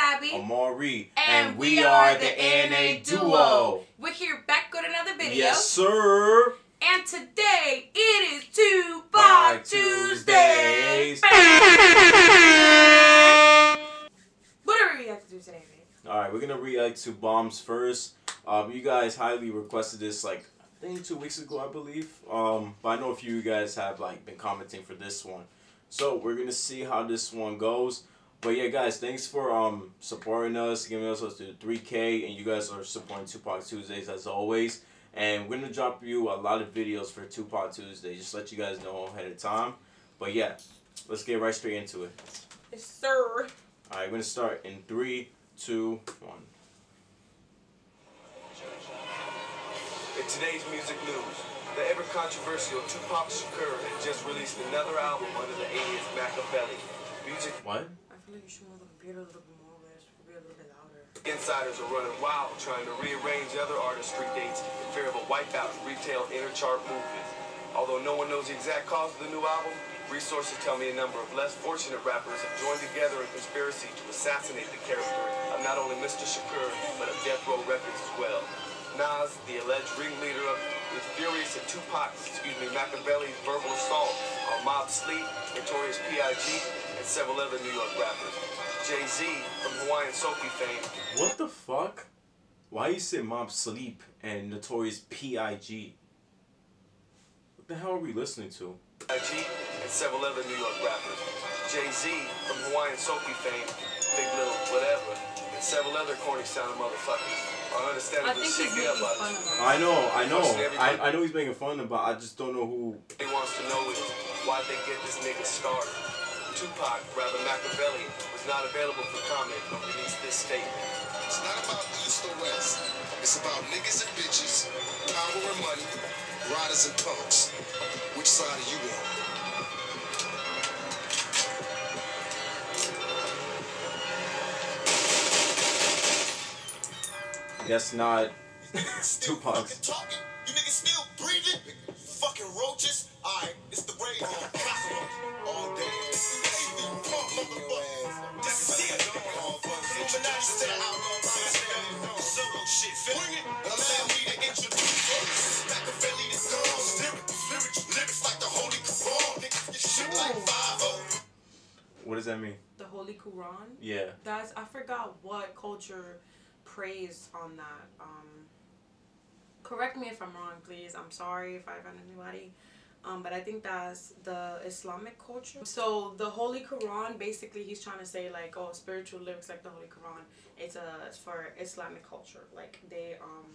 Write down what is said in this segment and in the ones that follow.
A&A family. It's Abby. Amaury. And, we are the A&A duo. We're here back with another video. Yes, sir. And today it is Two Bye, Bob Tuesdays. Tuesdays. What are we have to do today, babe? All right, we're gonna react to bombs first. Um, you guys highly requested this like I think two weeks ago, I believe. Um, but I know a few of you guys have like been commenting for this one, so we're gonna see how this one goes. But yeah, guys, thanks for um supporting us, giving us us to 3K, and you guys are supporting Tupac Tuesdays as always. And we're gonna drop you a lot of videos for Tupac Tuesday, just let you guys know ahead of time. But yeah, let's get right straight into it. Yes, sir. All right, we're gonna start in three, two, one. In today's music news, the ever controversial Tupac Shakur has just released another album under the alias Makaveli. Music What? The computer a little bit more, be a little bit louder. insiders are running wild trying to rearrange other artists' street dates in fear of a wipeout retail inter-chart movement. Although no one knows the exact cause of the new album, resources tell me a number of less fortunate rappers have joined together in conspiracy to assassinate the character of not only Mr. Shakur, but of Death Row Records as well. Nas, the alleged ringleader of is furious at Tupac's, excuse me, Makaveli's verbal assault Mob Sleep, Notorious P.I.G., and several other New York rappers. Jay-Z, from Hawaiian Sophie fame, What the fuck? Why you say Mob Sleep and Notorious P.I.G.? What the hell are we listening to? P.I.G., and several other New York rappers. Jay-Z, from Hawaiian Sophie fame, Big Little Whatever, and several other corny sounding motherfuckers are I understandably think he's making fun of us. I know, I know. I, I know he's making fun of, but I just don't know who. He wants to know is why they get this nigga started. Tupac, rather Makaveli, was not available for comment but released this statement. It's not about east or west. It's about niggas and bitches, power and money, riders and punks. Which side are you on? Guess not. Still Tupac's. fucking talking? You niggas still breathing? Fucking roaches? Alright, it's the rain on all day. Hey, punk motherfucker. This is it. Illuminati style outlaw lifestyle. Solo shit. Bring it. Allow me to introduce first. Makaveli the Don. Spirit, spiritual lyrics like the Holy Quran. Niggas get shit like 5 What does that mean? The Holy Quran. Yeah. That's I forgot what culture praised on that. Um, correct me if I'm wrong, please. I'm sorry if I offend anybody. Um, but I think that's the Islamic culture. So the Holy Quran, basically, he's trying to say like, oh, spiritual lyrics like the Holy Quran. It's a it's for Islamic culture. Like they um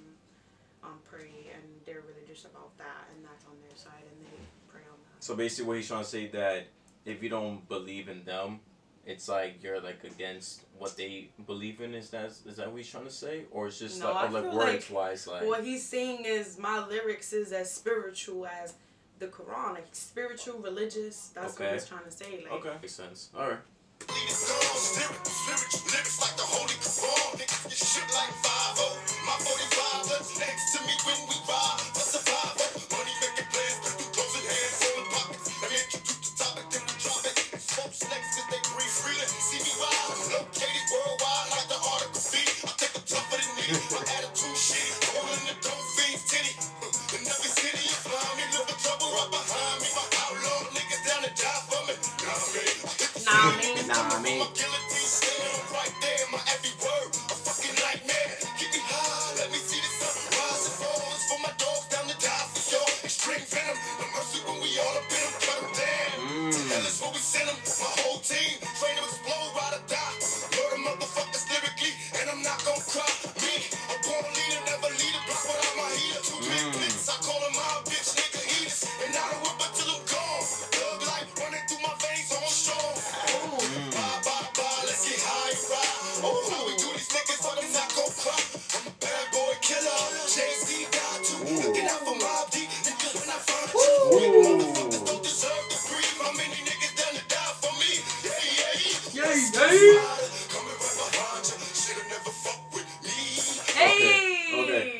um pray and they're religious about that, and that's on their side, and they pray on that. So basically, what he's trying to say that if you don't believe in them, it's like you're like against what they believe in. Is that is that what he's trying to say, or it's just No, like, or like words like wise, like What he's saying is my lyrics is as spiritual as the Quran, like spiritual, religious. That's Okay. what he's trying to say. Like, okay, makes sense. All right.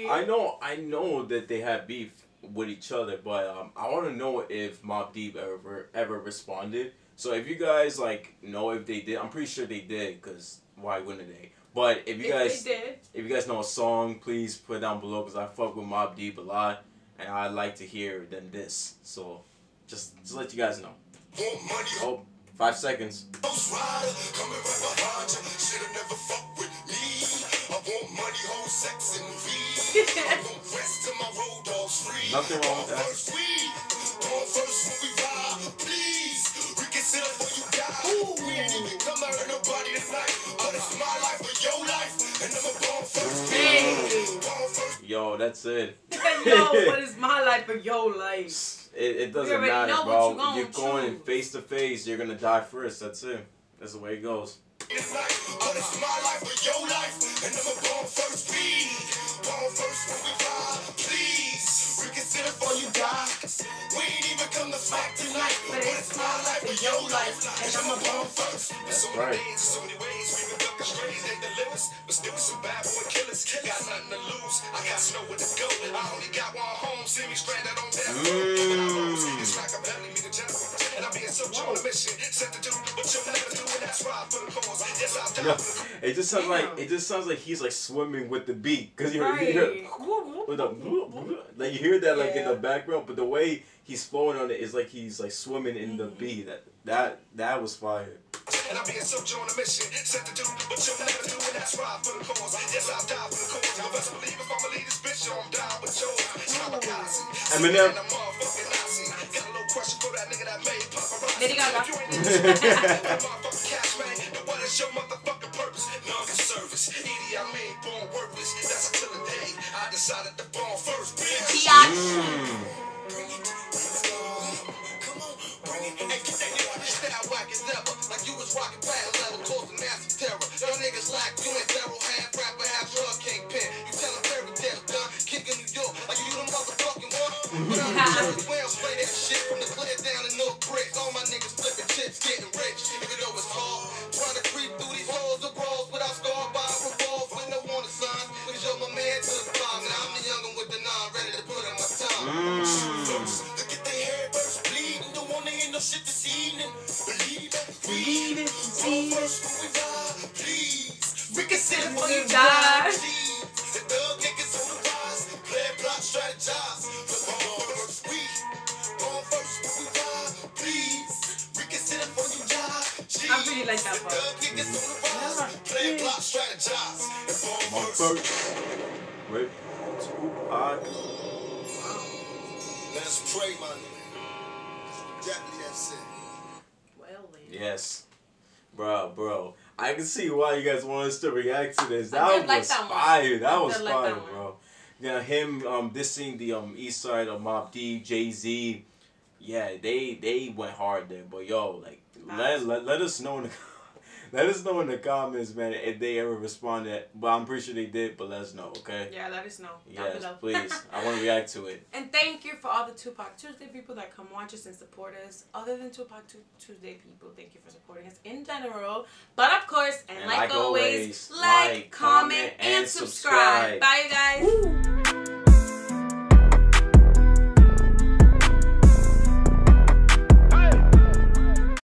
I know. I know that they have beef with each other, but um, I want to know if Mobb Deep ever ever responded. So if you guys like know if they did, I'm pretty sure they did, cause why wouldn't they? But if you if guys did, if you guys know a song, please put it down below, cause I fuck with Mobb Deep a lot, and I like to hear than this. So just just let you guys know. Want Oh, five seconds. Ghost Rider, coming right Yo, that's it. yo, what is my life or your life? It, it doesn't matter, what bro. you gonna You're going choose. face to face. You're gonna die first. That's it. That's the way it goes. tonight. But it's my life or your life, and I'm a bomb first be. Bomb first when we ride. Please, reconsider before you die. We ain't even come to fight tonight. But it's my life or your life, and I'm a bomb first. There's so many right. days, so many ways, we been ducking strays, they deliver us. But still, some bad boy killers. Got nothing to lose, I got nowhere to go. I only got one home, see me stranded on death row. But I rose, it's like a belly, me the general. And I'm being so on a mission, set to do what you'll never do, and that's right for the cause. Yes, I'll die Yo, for the cause. it just sounds like it just sounds like he's like swimming with the beat, cause you Right. hear with the like you hear that like in the background, but the way he's flowing on it. it is like he's like swimming in the beat. That that that was fire. And I'm being so on a mission, set to do what you'll never do, and that's right for the cause. Yes, I'll die for the cause. You best believe if I'ma lead this bitch, I'm down with yours. Kamikaze. Eminem. And a motherfucking Nazi. Got a little question for that nigga that made paparazzi. Lady Gaga. If you ain't in this motherfucking cash, man, then what is your motherfucking purpose? None for service. Edie, I mean, born worthless. That's until the day I decided to bomb first, bitch. Biatch. As ever. Like you was rocking past level, block, strategize. And born My first. Wait. Tupac. Let's pray, my nigga. Definitely that's it. Well. Yes. Bro, bro. I can see why you guys want us to react to this. That was like fire. That I was like fire, that bro. Yeah, him um dissing the um East Side of Mob D, Jay Z. Yeah, they they went hard there. But yo, like let, let, let us know in the let us know in the comments, man, if they ever responded. But I'm pretty sure they did. But let us know, okay? Yeah, let us know. Yes, please. I want to react to it. And thank you for all the Tupac Tuesday people that come watch us and support us. Other than Tupac Tu- Tuesday people, thank you for supporting us in general. But of course, and, And like, like always, like, comment, comment, and subscribe. subscribe. Bye, you guys.